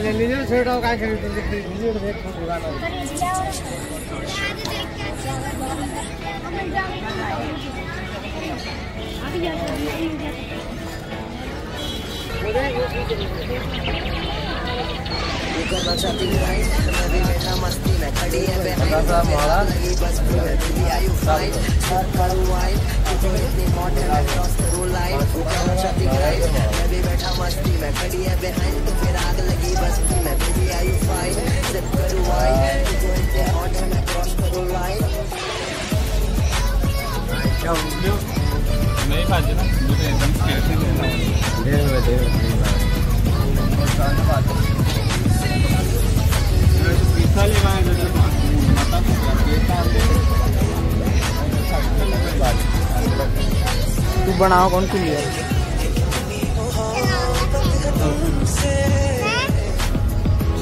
ले लीजिए छेड़ा का खरीद लीजिए देख छोटी बैठा मस्ती में खड़ी है लगी बस भी आयु फाइट हर कड़ू वाइन इतनी मॉडर्न क्रॉस करूँ लाइन मैं बैठा मस्ती में खड़ी है तो फिर आग लगी बस भी मैं करूँ वाइन तू तो इतनी मॉडर्न है क्रॉस करूँ लाइन पाहिजे ना दूध एकदम स्केअर तू बनाओ कौन सी लिया चलो अब अलाउ है?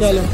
नहीं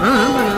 हाँ हाँ बनाओ घंटा के